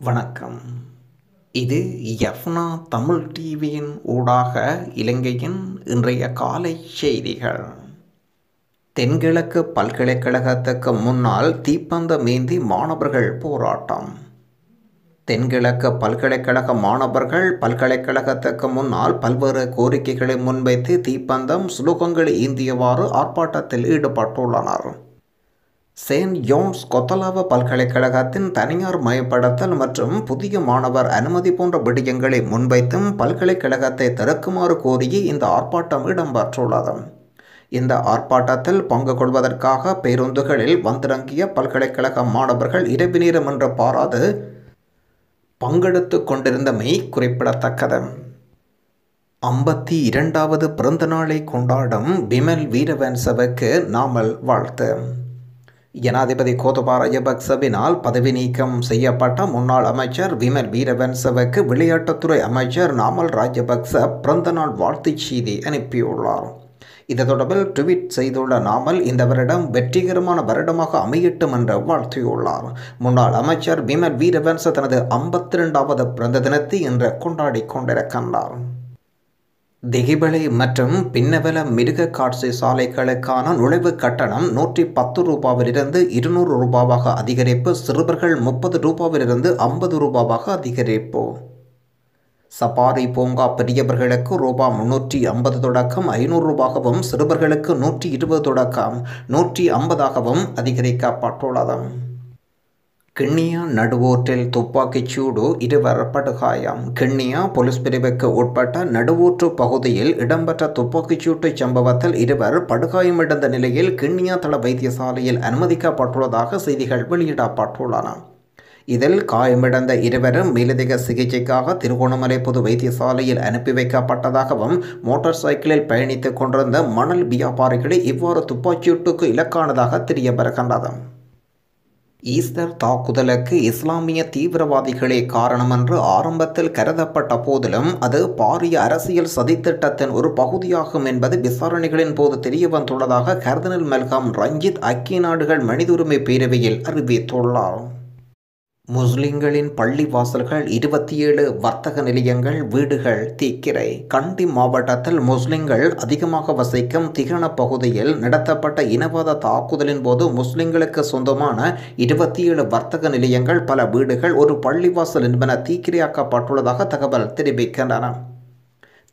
வணக்கம். இது எஃப்னா தமிழ் டிவியின் ஊடாக இலங்கையின் இன்றைய காலை செய்திகள். தென்கிழக்கு பல்கலைக்கழகத்துக்கு முன்னால் தீப்பந்தமேந்தி மாணவர்கள் போராட்டம். தென்கிழக்கு பல்கலைக்கழக மாணவர்கள் பல்கலைக்கழகத்துக்கு முன்னால் பல்வேறு கோரிக்கைகளை முன்வைத்து தீப்பந்தம் சுலோகங்களை ஏந்தியவாறு ஆர்ப்பாட்டத்தில் ஈடுபட்டுள்ளனர். செயின்ட் ஜோன்ஸ் கொத்தலாவ பல்கலைக்கழகத்தின் தனியார் மயப்படுத்தல் மற்றும் புதிய மாணவர் அனுமதி போன்ற விடயங்களை முன்வைத்தும் பல்கலைக்கழகத்தை திறக்குமாறு கோரி இந்த ஆர்ப்பாட்டம் இடம்பெற்றுள்ளது. இந்த ஆர்ப்பாட்டத்தில் பங்கு கொள்வதற்காக பேருந்துகளில் வந்திறங்கிய பல்கலைக்கழக மாணவர்கள் இரவு நேரம் என்று பாராது பங்கெடுத்து கொண்டிருந்தமை குறிப்பிடத்தக்கது. ஐம்பத்தி இரண்டாவது பிறந்த நாளை கொண்டாடும் விமல் வீரவன்சவுக்கு நாமல் வாழ்த்து. ஜனாதிபதி கோதபாய ராஜபக்சவினால் பதவி நீக்கம் செய்யப்பட்ட முன்னாள் அமைச்சர் விமல் வீரவன்சவுக்கு விளையாட்டுத்துறை அமைச்சர் நாமல் ராஜபக்ச பிறந்தநாள் வாழ்த்துச் செய்தி அனுப்பியுள்ளார். இது தொடர்பில் ட்வீட் செய்துள்ள நாமல் இந்த வருடம் வெற்றிகரமான வருடமாக அமையட்டும் என்று வாழ்த்தியுள்ளார். முன்னாள் அமைச்சர் விமல் வீரவன்ச தனது ஐம்பத்தி ரெண்டாவது பிறந்த தினத்தை இன்று கொண்டாடி கொண்டிருக்கின்றார். திகிபலை மற்றும் பின்னவல மிருக காட்சி சாலைகளுக்கான நுழைவு கட்டணம் நூற்றி பத்து ரூபாவிலிருந்து இருநூறு ரூபாவாக அதிகரிப்பு. சிறுவர்கள் முப்பது ரூபாவிலிருந்து ஐம்பது ரூபாவாக அதிகரிப்பு. சபாரி பூங்கா பெரியவர்களுக்கு ரூபா முன்னூற்றி ஐம்பது தொடக்கம் ஐநூறு ரூபாகவும் சிறுவர்களுக்கு நூற்றி இருபது தொடக்கம் நூற்றி ஐம்பதாகவும் அதிகரிக்கப்பட்டுள்ளது. கிண்ணியா நடுவோற்றில் துப்பாக்கிச் சூடு இருவர் படுகாயம் கிண்ணியா போலீஸ் பிரிவுக்கு உட்பட்ட நடுவூற்று பகுதியில் இடம்பெற்ற துப்பாக்கிச் சூட்டு சம்பவத்தில் இருவர் படுகாயமடைந்த நிலையில் கிண்ணியா தள வைத்தியசாலையில் அனுமதிக்கப்பட்டுள்ளதாக செய்திகள் வெளியிடப்பட்டுள்ளன. இதில் காயமடைந்த இருவரும் மேலதிக சிகிச்சைக்காக திருகோணமலை பொது வைத்தியசாலையில் அனுப்பி வைக்கப்பட்டதாகவும் மோட்டார் சைக்கிளில் பயணித்துக் கொண்டிருந்த மணல் வியாபாரிகளை இவ்வாறு துப்பாக்கிச்சூட்டுக்கு இலக்கானதாக தெரிய வருகின்றது ஈஸ்டர் தாக்குதலுக்கு இஸ்லாமிய தீவிரவாதிகளே காரணம் என்று ஆரம்பத்தில் கருதப்பட்ட போதிலும் அது பாரிய அரசியல் சதித்திட்டத்தின் ஒரு பகுதியாகும் என்பது விசாரணைகளின் போது தெரிய வந்துள்ளதாக கர்தனல் மெல்காம் ரஞ்சித் ஐக்கிய நாடுகள் மனித உரிமை பேரவையில் அறிவித்துள்ளார். முஸ்லிம்களின் பள்ளி வாசல்கள் இருபத்தி ஏழு வர்த்தக நிலையங்கள் வீடுகள் தீக்கிரை. கண்டி மாவட்டத்தில் முஸ்லிம்கள் அதிகமாக வசிக்கும் திகன பகுதியில் நடத்தப்பட்ட இனவாத தாக்குதலின் போது முஸ்லிம்களுக்கு சொந்தமான இருபத்தி ஏழு வர்த்தக நிலையங்கள் பல வீடுகள் ஒரு பள்ளிவாசல் என்பன தீக்கிரையாக்கப்பட்டுள்ளதாக தகவல் தெரிவிக்கின்றன.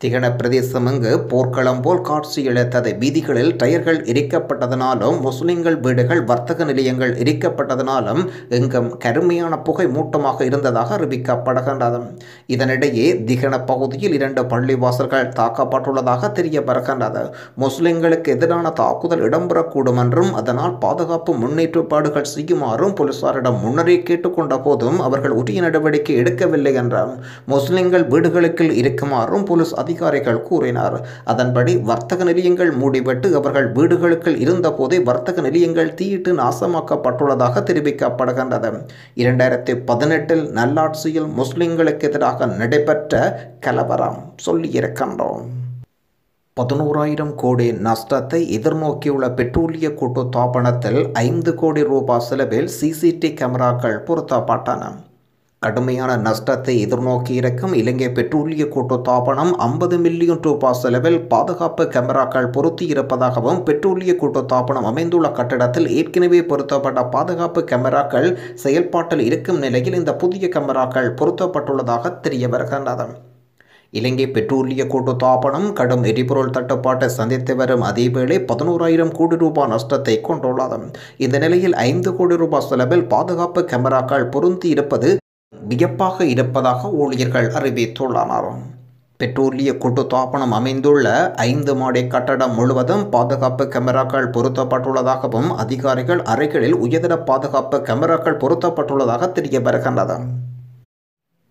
திகன பிரதேசம் இங்கு போர்க்களம் போல் காட்சியளித்தது வீதிகளில் டயர்கள் எரிக்கப்பட்டதனாலும் முஸ்லிம்கள் வீடுகள் வர்த்தக நிலையங்கள் எரிக்கப்பட்டதனாலும் எங்கும் கருமையான புகை மூட்டமாக இருந்ததாக அறிவிக்கப்படுகின்றது. இதனிடையே திகன பகுதியில் இரண்டு பள்ளிவாசல்கள் தாக்கப்பட்டுள்ளதாக தெரிய வருகின்றது முஸ்லிம்களுக்கு எதிரான தாக்குதல் இடம்பெறக்கூடும் என்றும் அதனால் பாதுகாப்பு முன்னேற்பாடுகள் செய்யுமாறும் போலீசாரிடம் முன்னரே கேட்டுக்கொண்ட போதும் அவர்கள் உரிய நடவடிக்கை எடுக்கவில்லை என்றார் முஸ்லிம்கள் வீடுகளுக்கு இருக்குமாறும் போலீஸ் அதிகாரிகள் கூறினார். அதன்படி வர்த்தக நிலையங்கள் மூடிவிட்டு அவர்கள் வீடுகளுக்குள் இருந்தபோதே வர்த்தக நிலையங்கள் தீயிட்டு நாசமாக்கப்பட்டுள்ளதாக தெரிவிக்கப்படுகின்றது. இரண்டாயிரத்தி பதினெட்டில் நல்லாட்சியில் முஸ்லிம்களுக்கு எதிராக நடைபெற்ற கலவரம் சொல்லியிருக்கின்றோம். பதினோராயிரம் கோடி நஷ்டத்தை எதிர்நோக்கியுள்ள பெட்ரோலிய கூட்டு தாபனத்தில் ஐந்து கோடி ரூபாய் செலவில் சிசிடி கேமராக்கள் பொருத்தப்பட்டன. கடுமையான நஷ்டத்தை எதிர்நோக்கி இருக்கும் இலங்கை பெட்ரோலிய கூட்டத்தாபனம் ஐம்பது மில்லியன் ரூபாய் செலவில் பாதுகாப்பு கேமராக்கள் பொருத்தி இருப்பதாகவும் பெட்ரோலிய கூட்டத்தாபனம் அமைந்துள்ள கட்டடத்தில் ஏற்கனவே பொருத்தப்பட்ட பாதுகாப்பு கேமராக்கள் செயல்பாட்டில் இருக்கும் நிலையில் இந்த புதிய கேமராக்கள் பொருத்தப்பட்டுள்ளதாக தெரிய வருகின்றது. இலங்கை பெட்ரோலிய கூட்டுத்தாபனம் கடும் எரிபொருள் தட்டுப்பாட்டை சந்தித்து வரும் அதேவேளை பதினோராயிரம் கோடி ரூபாய் நஷ்டத்தை கொண்டுள்ளது. இந்த நிலையில் ஐந்து கோடி ரூபாய் செலவில் பாதுகாப்பு கேமராக்கள் பொருந்தி இருப்பது வியப்பாக இருப்பதாக ஊழியர்கள் அறிவித்துள்ளனர். பெட்ரோலிய கூட்டுத்தாபனம் அமைந்துள்ள ஐந்து மாடி கட்டடம் முழுவதும் பாதுகாப்பு கேமராக்கள் பொருத்தப்பட்டுள்ளதாகவும் அதிகாரிகள் அறைகளில் உயர்தர பாதுகாப்பு கேமராக்கள் பொருத்தப்பட்டுள்ளதாக தெரிய வருகின்றது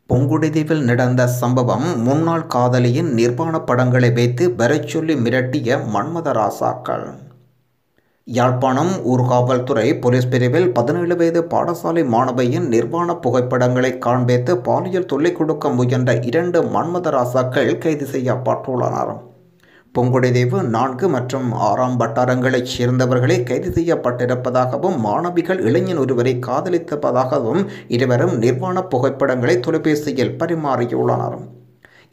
பொங்குடிதீவில் நடந்த சம்பவம் முன்னாள் காதலியின் நிர்வாண படங்களை வைத்து வரச்சொல்லி மிரட்டிய மன்மதராசாக்கள். யாழ்ப்பாணம் ஊர்காவல்துறை போலீஸ் பிரிவில் பதினேழு வயது பாடசாலை மாணவியின் நிர்வாண புகைப்படங்களை காண்பித்து பாலியல் தொல்லை கொடுக்க முயன்ற இரண்டு மன்மத ராசாக்கள் கைது செய்யப்பட்டுள்ளனர். பொங்குடிதீவு நான்கு மற்றும் ஆறாம் வட்டாரங்களைச் சேர்ந்தவர்களே கைது செய்யப்பட்டிருப்பதாகவும் மாணவிகள் இளைஞன் ஒருவரை காதலித்தப்பதாகவும் இருவரும் நிர்வாண புகைப்படங்களை தொலைபேசியில் பரிமாறியுள்ளனர்.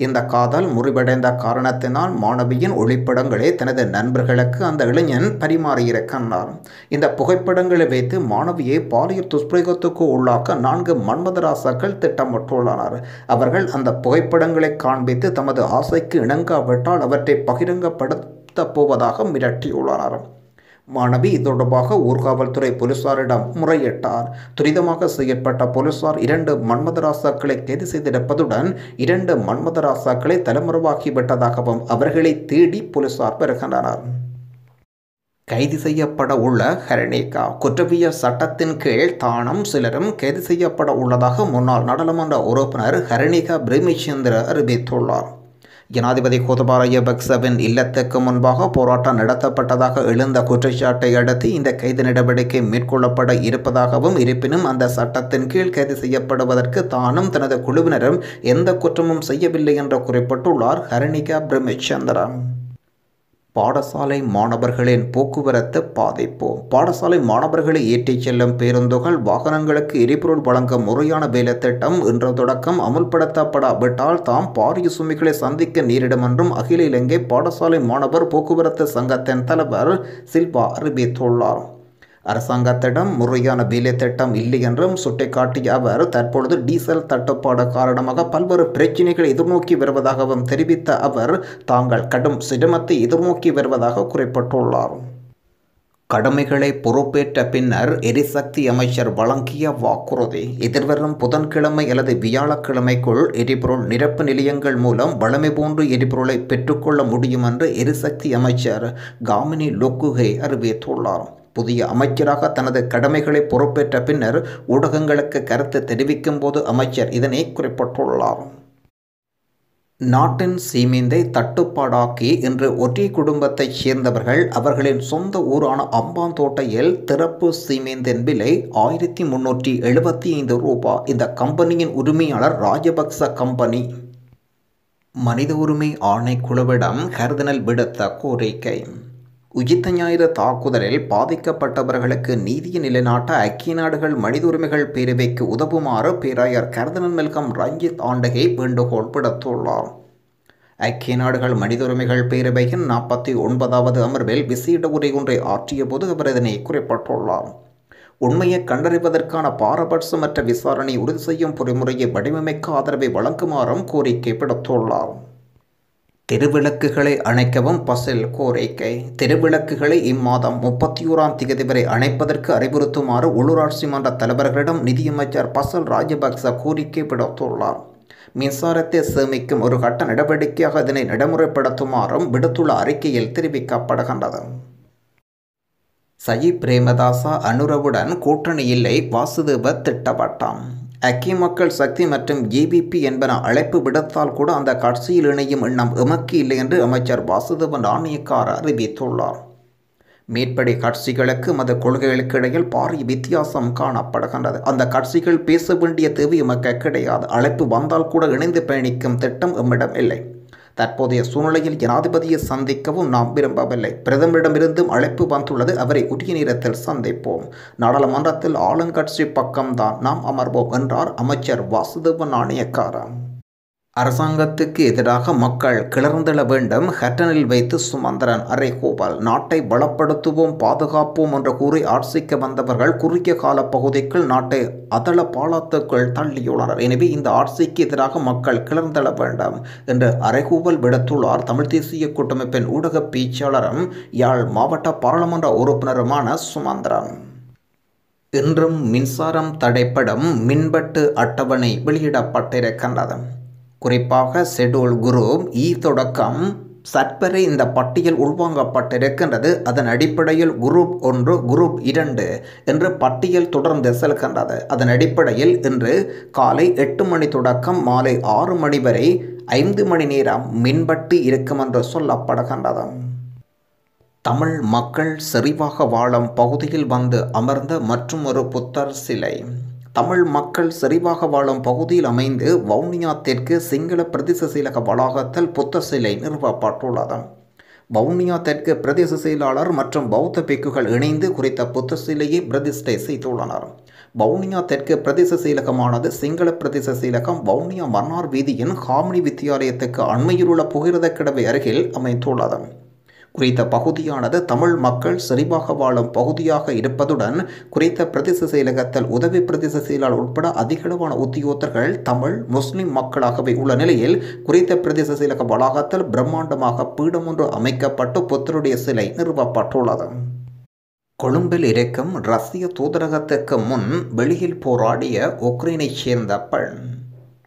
இந்த காதல் முறிவடைந்த காரணத்தினால் மாணவியின் ஒளிப்படங்களை தனது நண்பர்களுக்கு அந்த இளைஞன் பரிமாறியிருக்கின்றார் இந்த புகைப்படங்களை வைத்து மாணவியை பாலியல் துஷ்பிரயோகத்துக்கு உள்ளாக்க நான்கு மன்மதராசாக்கள் திட்டமிட்டுள்ளனர். அவர்கள் அந்த புகைப்படங்களை காண்பித்து தமது ஆசைக்கு இணங்காவிட்டால் அவற்றை பகிரங்கப்படுத்தப் போவதாக மிரட்டியுள்ளனர். மாணவி இது தொடர்பாக ஊர்காவல்துறை போலீசாரிடம் முறையிட்டார். துரிதமாக செயற்பட்ட போலீசார் இரண்டு மன்மதராசாக்களை கைது செய்திருப்பதுடன் இரண்டு மன்மதராசாக்களை தலைமறைவாகிவிட்டதாகவும் அவர்களை தேடி போலீசார் பெறுகின்றனர் கைது செய்யப்பட உள்ள ஹரணிகா குற்றவிய சட்டத்தின் கீழ் தானும் சிலரும் கைது செய்யப்பட உள்ளதாக முன்னாள் நாடாளுமன்ற உறுப்பினர் ஹரணிகா பிரேமிச்சந்திர அறிவித்துள்ளார். ஜனாதிபதி கோதபாய பக்சவின் இல்லத்துக்கு முன்பாக போராட்டம் நடத்தப்பட்டதாக எழுந்த குற்றச்சாட்டை அடுத்து இந்த கைது நடவடிக்கை மேற்கொள்ளப்பட இருப்பதாகவும் இருப்பினும் அந்த சட்டத்தின் கீழ் கைது செய்யப்படுவதற்கு தானும் தனது குழுவினரும் எந்த குற்றமும் செய்யவில்லை என்று குறிப்பிட்டுள்ளார் ஹரணிகா பிரமிச்சந்திரன் பாடசாலை மாணவர்களின் போக்குவரத்து பாதிப்போம் பாடசாலை மாணவர்களை ஏற்றிச் செல்லும் பேருந்துகள் வாகனங்களுக்கு எரிபொருள் வழங்க முறையான வேலை திட்டம் என்ற தொடக்கம் அமுல்படுத்தப்படாவிட்டால் தாம் பாரிய சுமைகளை சந்திக்க நேரிடும் என்றும் அகில இலங்கை பாடசாலை மாணவர் போக்குவரத்து சங்கத்தின் தலைவர் சில்வா அறிவித்துள்ளார். அரசாங்கத்திடம் முறையான வேலை திட்டம் இல்லை என்றும் சுட்டிக்காட்டிய அவர் தற்பொழுது டீசல் தட்டுப்பாடு காரணமாக பல்வேறு பிரச்சினைகளை எதிர்நோக்கி வருவதாகவும் தெரிவித்த அவர் தாங்கள் கடும் சிரமத்தை எதிர்நோக்கி வருவதாக குறிப்பிட்டுள்ளார். கடமைகளை பொறுப்பேற்ற பின்னர் எரிசக்தி அமைச்சர் வழங்கிய வாக்குறுதி. எதிர்வரும் புதன்கிழமை அல்லது வியாழக்கிழமைக்குள் எரிபொருள் நிரப்பு நிலையங்கள் மூலம் வளமை போன்று எரிபொருளை பெற்றுக்கொள்ள முடியும் என்று எரிசக்தி அமைச்சர் காமினி லொக்குகே அறிவித்துள்ளார். புதிய அமைச்சராக தனது கடமைகளை பொறுப்பேற்ற பின்னர் ஊடகங்களுக்கு கருத்து தெரிவிக்கும் போது அமைச்சர் இதனை குறிப்பிட்டுள்ளார். நாட்டின் சீமீந்தை தட்டுப்பாடாக்கி இன்று ஒற்றை குடும்பத்தைச் சேர்ந்தவர்கள் அவர்களின் சொந்த ஊரான அம்பாந்தோட்டையில் திறப்பு சீமேந்தின் விலை ஆயிரத்தி முன்னூற்றி எழுபத்தி ஐந்து ரூபாய் இந்த கம்பெனியின் உரிமையாளர் ராஜபக்ச கம்பெனி. மனித உரிமை ஆணைக்குழுவிடம் கருதினல் விடுத்த கோரிக்கை. உயிர்த்த ஞாயிறு தாக்குதலில் பாதிக்கப்பட்டவர்களுக்கு நீதியை நிலைநாட்ட ஐக்கிய நாடுகள் மனித உரிமைகள் பேரவைக்கு உதவுமாறு பேராயர் கர்தனன் மெல்கம் ரஞ்சித் ஆண்டகை வேண்டுகோள் விடுத்துள்ளார். ஐக்கிய நாடுகள் மனித உரிமைகள் பேரவையின் நாற்பத்தி ஒன்பதாவது அமர்வில் விசேட உரை ஒன்றை ஆற்றிய போது அவர் இதனை குறிப்பிட்டுள்ளார். உண்மையை கண்டறிவதற்கான பாரபட்சமற்ற விசாரணை உறுதி செய்யும் பொறிமுறையை வடிவமைக்க ஆதரவை வழங்குமாறும் கோரிக்கை விடுத்துள்ளார். திருவிளக்குகளை அணைக்கவும் பசில் கோரிக்கை. திருவிளக்குகளை இம்மாதம் முப்பத்தி ஓராம் தேதி வரை அணைப்பதற்கு அறிவுறுத்துமாறு உள்ளூராட்சி மன்ற தலைவர்களிடம் நிதியமைச்சர் பசல் ராஜபக்ச கோரிக்கை விடுத்துள்ளார். மின்சாரத்தை சேமிக்கும் ஒரு கட்ட நடவடிக்கையாக இதனை நடைமுறைப்படுத்துமாறும் விடுத்துள்ள அறிக்கையில் தெரிவிக்கப்படுகின்றது. சஜி பிரேமதாசா அனுரவுடன் கூட்டணி இல்லை வாசுதேவ திட்டவட்டம். அக்கி மக்கள் சக்தி மற்றும் ஏபிபி என்பன அழைப்பு விடத்தால் கூட அந்த கட்சியில் இணையும் எண்ணம் எமக்கு இல்லை என்று அமைச்சர் வாசுதேவன் ஆணையக்கார் அறிவித்துள்ளார். மேற்படி கட்சிகளுக்கு மத கொள்கைகளுக்கு இடையில் பாரிய வித்தியாசம் காணப்படுகின்றது. அந்த கட்சிகள் பேச வேண்டிய தேவை எமக்கு கிடையாது. அழைப்பு வந்தால் கூட இணைந்து பயணிக்கும் திட்டம் எம்மிடம் இல்லை. தற்போதைய சூழ்நிலையில் ஜனாதிபதியை சந்திக்கவும் நாம் விரும்பவில்லை. பிரதமரிடமிருந்தும் அழைப்பு வந்துள்ளது. அவரை உரிய நேரத்தில் சந்திப்போம். நாடாளுமன்றத்தில் ஆளுங்கட்சி பக்கம்தான் நாம் அமர்வோம் என்றார் அமைச்சர் வாசுதேவ நாணயக்காரன். அரசாங்கத்துக்கு எதிராக மக்கள் கிளர்ந்தெழ வேண்டும். ஹட்டனில் வைத்து சுமந்திரன் அரைகோபால் நாட்டை பலப்படுத்துவோம் பாதுகாப்போம் என்று கூறி ஆட்சிக்கு வந்தவர்கள் குறுகிய கால பகுதிக்குள் நாட்டை அதள பாலத்துக்குள் தள்ளியுள்ளனர். எனவே இந்த ஆட்சிக்கு எதிராக மக்கள் கிளர்ந்தெழ வேண்டும் என்று அரைகூவல் விடுத்துள்ளார். தமிழ் தேசிய கூட்டமைப்பின் ஊடக பேச்சாளரும் யாழ் மாவட்ட பாராளுமன்ற உறுப்பினருமான சுமந்திரன். இன்றும் மின்சாரம் தடைப்படும் மின்வெட்டு அட்டவணை வெளியிடப்பட்டிருக்கின்றது. குறிப்பாக செடூல் குரூப் இ தொடக்கம் சற்பரை இந்த பட்டியல் உள்வாங்கப்பட்டிருக்கின்றது. அதன் அடிப்படையில் குரூப் ஒன்று குரூப் இரண்டு என்று பட்டியல் தொடர்ந்து செல்கின்றது. அதன் அடிப்படையில் இன்று காலை எட்டு மணி தொடக்கம் மாலை ஆறு மணி வரை ஐந்து மணி நேரம் மின்பட்டு இருக்கும் என்று சொல்லப்படுகின்றது. தமிழ் மக்கள் செறிவாக வாழும் பகுதியில் வந்து அமர்ந்த மற்றும் ஒரு புத்தர் சிலை. தமிழ் மக்கள் செறிவாக வாழும் பகுதியில் அமைந்து வவுனியா தெற்கு சிங்கள பிரதேச செயலக வளாகத்தில் புத்த சிலை நிறுவப்பட்டுள்ளது. வவுனியா தெற்கு பிரதேச செயலாளர் மற்றும் பௌத்த பிக்குகள் இணைந்து குறித்த புத்த சிலையை பிரதிஷ்டை செய்துள்ளனர். வவுனியா தெற்கு பிரதேச செயலகமானது சிங்கள பிரதேச செயலகம் வவுனியா மன்னார் வீதியின் ஹாமினி வித்தியாலயத்துக்கு அண்மையிலுள்ள புகிரத கிடவை அருகில் அமைந்துள்ளது. குறித்த பகுதியானது தமிழ் மக்கள் செறிவாக வாழும் பகுதியாக இருப்பதுடன் குறித்த பிரதேச செயலகத்தில் உதவி பிரதேச செயலாளர் உட்பட அதிகளவான உத்தியோகத்தர்கள் தமிழ் முஸ்லிம் மக்களாகவே உள்ள நிலையில் குறித்த பிரதேச செயலக வளாகத்தில் பிரம்மாண்டமாக பீடம் ஒன்று அமைக்கப்பட்டு புத்தருடைய சிலை நிறுவப்பட்டுள்ளது. கொழும்பில் இருக்கும் ரஷ்ய தூதரகத்துக்கு முன் வெளியில் போராடிய உக்ரைனைச் சேர்ந்த பெண்.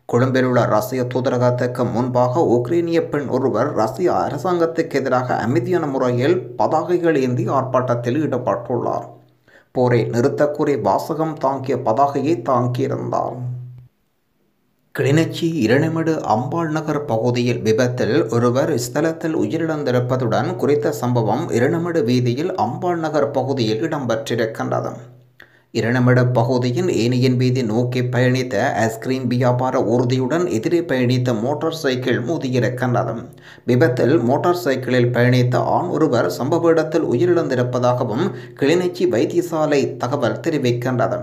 கொழும்பில் உள்ள ரஷ்ய தூதரகத்துக்கு முன்பாக உக்ரைனிய பெண் ஒருவர் ரஷ்ய அரசாங்கத்துக்கு எதிராக அமைதியான முறையில் பதாகைகள் ஏந்தி ஆர்ப்பாட்டத்தில் ஈடுபட்டுள்ளார். போரை நிறுத்தக்கூறி வாசகம் தாங்கிய பதாகையை தாங்கியிருந்தார். கிளிநொச்சி இரணிமடு அம்பாள் நகர் பகுதியில் விபத்தில் ஒருவர் ஸ்தலத்தில் உயிரிழந்திருப்பதுடன் குறித்த சம்பவம் இரணிமடு வீதியில் அம்பாள் நகர் பகுதியில் இடம்பெற்றிருக்கின்றது. இரணிமடு பகுதியின் ஏனையின் மீது நோக்கி பயணித்த ஐஸ்கிரீம் வியாபார ஊர்தியுடன் எதிரே பயணித்த மோட்டார் சைக்கிள் மோதியிருக்கின்றது விபத்தில் மோட்டார் சைக்கிளில் பயணித்த ஆண் ஒருவர் சம்பவ இடத்தில் உயிரிழந்திருப்பதாகவும் கிளிநொச்சி வைத்தியசாலை தகவல் தெரிவிக்கின்றது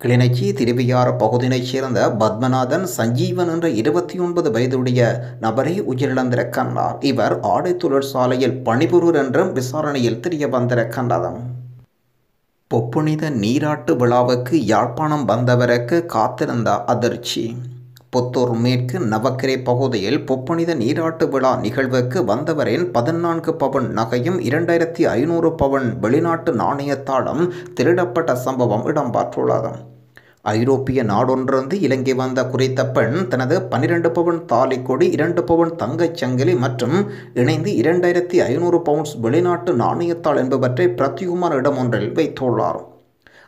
கிளிநொச்சி திருவியாறு பகுதியைச் சேர்ந்த பத்மநாதன் சஞ்சீவன் என்ற இருபத்தி ஒன்பது வயதுடைய நபரை உயிரிழந்திருக்கின்றார். இவர் ஆடை தொழிற்சாலையில் பணிபுரிவர் என்றும் விசாரணையில் தெரிய வந்திருக்கின்றதும் பொப்புனித நீராட்டு விழாவுக்கு யாழ்ப்பாணம் வந்தவருக்கு காத்திருந்த அதிர்ச்சி. புத்தூர் மேற்கு நவக்கிரை பகுதியில் பொப்புனித நீராட்டு விழா நிகழ்வுக்கு வந்தவரின் பதினான்கு பவன் நகையும் இரண்டாயிரத்தி ஐநூறு பவன் வெளிநாட்டு நாணயத்தாலும் திருடப்பட்ட சம்பவம் இடம்பெற்றுள்ளது. ஐரோப்பிய நாடொன்றிருந்து இலங்கை வந்த குறித்த பெண் தனது பன்னிரண்டு பவுன் தாலிக்கொடி இரண்டு பவுன் தங்கச் சங்கிலி மற்றும் இணைந்து இரண்டாயிரத்தி ஐநூறு பவுண்ட்ஸ் வெளிநாட்டு நாணயத்தாள் என்பவற்றை பிரத்யுகுமார் இடம் ஒன்றில் வைத்துள்ளார்.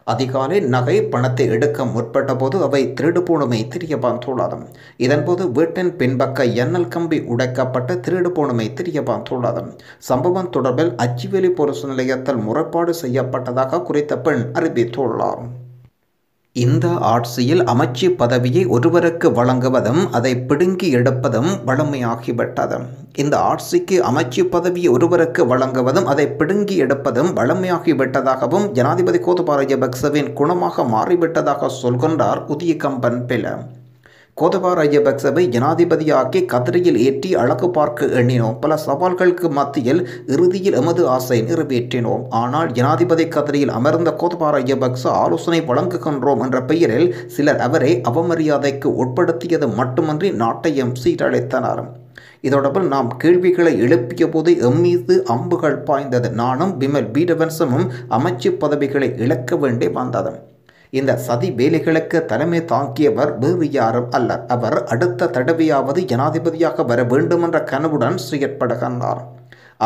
அதிகாலை நகை பணத்தை எடுக்க முற்பட்ட போது அவை திருடு போனமை தெரிய வந்துள்ளது இதன்போது வீட்டின் பின்பக்க எண்ணல் கம்பி உடைக்கப்பட்ட திருடு போனமை தெரிய வந்துள்ளது சம்பவம் தொடர்பில் அச்சுவேலி போலீஸ் நிலையத்தில் முறைப்பாடு செய்யப்பட்டதாக குறித்த பெண் அறிவித்துள்ளார். இந்த ஆட்சியில் அமைச்சு பதவியை ஒருவருக்கு வழங்குவதும் அதை பிடுங்கி எடுப்பதும் வழமையாகிவிட்டது இந்த ஆட்சிக்கு அமைச்சு பதவியை ஒருவருக்கு வழங்குவதும் அதை பிடுங்கி எடுப்பதும் வழமையாகிவிட்டதாகவும் ஜனாதிபதி கோத்தபாரஜபக்சவின் குணமாக மாறிவிட்டதாக சொல்கின்றார் புதிய கம்பன் பில. கோதபா ராஜபக்சவை ஜனாதிபதியாக்கி கதிரையில் ஏற்றி அழகு பார்க்க எண்ணினோம். பல சவால்களுக்கு மத்தியில் இறுதியில் எமது ஆசை நிறைவேற்றினோம். ஆனால் ஜனாதிபதி கதிரையில் அமர்ந்த கோதபா ராஜபக்ச ஆலோசனை வழங்குகின்றோம் என்ற பெயரில் சிலர் அவரை அவமரியாதைக்கு உட்படுத்தியது மட்டுமன்றி நாட்டையும் சீரழித்தனர். இதோடப்பில் நாம் கேள்விகளை எழுப்பிய போது எம்மீது அம்புகள் பாய்ந்தது. நானும் பிமல் பீடவன்சமும் அமைச்சு பதவிகளை இழக்க வேண்டி வந்தது இந்த சதி வேலைகளுக்கு தலைமை தாங்கியவர் வேறு யாரும் அல்ல. அவர் அடுத்த தடவையாவது ஜனாதிபதியாக வர வேண்டுமென்ற கனவுடன் செயற்படுகின்றார்.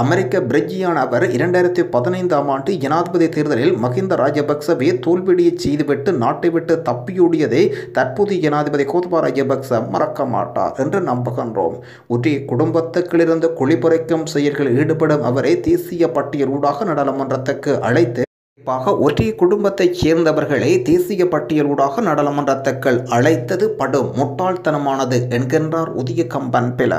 அமெரிக்க பிரெஜியான அவர் இரண்டாயிரத்தி பதினைந்தாம் ஆண்டு ஜனாதிபதி தேர்தலில் மஹிந்த ராஜபக்சவே தோல்வியை செய்துவிட்டு நாட்டை விட்டு தப்பியோடியதை தற்போதைய ஜனாதிபதி கோத்பா ராஜபக்ச மறக்க மாட்டார் என்று நம்புகின்றோம். ஒரே குடும்பத்துக்களிருந்து குளிபுரைக்கும் செயல்களில் ஈடுபடும் அவரை தேசிய பட்டியலூடாக நாடாளுமன்றத்துக்கு அழைத்து குறிப்பாக ஒரே குடும்பத்தைச் சேர்ந்தவர்களை தேசிய பட்டியலூடாக நாடாளுமன்றத்துக்கள் அழைத்தது படு முட்டாள்தனமானது என்கின்றார் உதய கம்பன் பில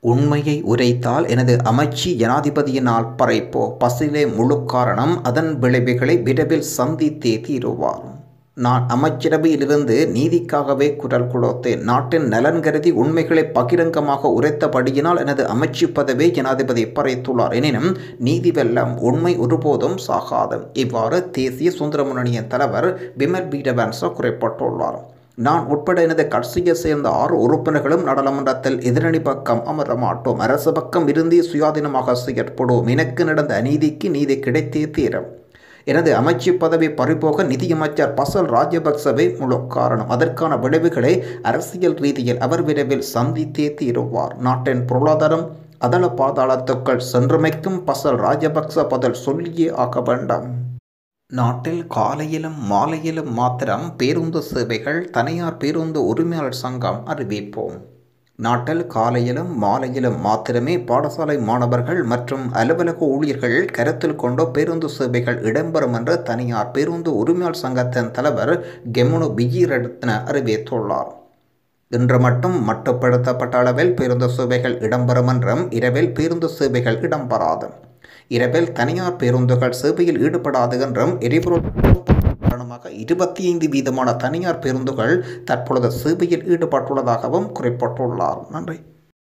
உண்மையை உரைத்தால் எனது அமைச்சி ஜனாதிபதியினால் பறைப்போ. பசிலே முழு காரணம் அதன் விளைவுகளை விரைவில் சந்தித்தே தீருவார். நான் அமைச்சரவையிலிருந்து நீதிக்காகவே குரல் கொடுத்தேன். நாட்டின் நலன் கருதி உண்மைகளை பகிரங்கமாக உரைத்தபடியினால் எனது அமைச்சு பதவி ஜனாதிபதி பறைத்துள்ளார். எனினும் நீதி வெல்லம் உண்மை ஒருபோதும் சாகாது இவ்வாறு தேசிய சுதந்திர முன்னணியின் தலைவர் விமல் பீடவன்சா குறிப்பிட்டுள்ளார். நான் உட்பட எனது கட்சியை சேர்ந்த ஆறு உறுப்பினர்களும் நாடாளுமன்றத்தில் எதிரணி பக்கம் அமர மாட்டோம். அரசு பக்கம் இருந்தே சுயாதீனமாக செயற்படுவோம் எனக்கு நடந்த அநீதிக்கு நீதி கிடைத்தே தீரும். எனது அமைச்சு பதவி பறிபோக நிதியமைச்சர் பசல் ராஜபக்சவை முழு காரணம். அதற்கான விளைவுகளை அரசியல் ரீதியில் அவர் விரைவில் சந்தித்தே தீருவார். நாட்டின் பொருளாதாரம் அதள பாதாளத்துக்கள் சென்றமைக்கும் பசல் ராஜபக்ச பதில் சொல்லியே ஆக வேண்டாம். நாட்டில் காலையிலும் மாலையிலும் மாத்திரம் பேருந்து சேவைகள் தனியார் பேருந்து உரிமையாளர் சங்கம் அறிவிப்போம். நாட்டில் காலையிலும் மாலையிலும் மாத்திரமே பாடசாலை மாணவர்கள் மற்றும் அலுவலக ஊழியர்கள் கருத்தில் கொண்ட பேருந்து சேவைகள் இடம்பெறும் என்று தனியார் பேருந்து உரிமையாளர் சங்கத்தின் தலைவர் கெமுனு விஜயரத்ன அறிவித்துள்ளார். இன்று மட்டும் மட்டுப்படுத்தப்பட்ட அளவில் பேருந்து சேவைகள் இடம்பெறும் என்றும் இரவில் பேருந்து சேவைகள் இடம்பெறாது. இரவில் தனியார் பேருந்துகள் சேவையில் ஈடுபடாது என்றும் எரிபொருள் காரணமாக இருபத்தி ஐந்து வீதமான தனியார் பேருந்துகள் தற்பொழுது சேவையில் ஈடுபட்டுள்ளதாகவும் குறிப்பிட்டுள்ளார். நன்றி.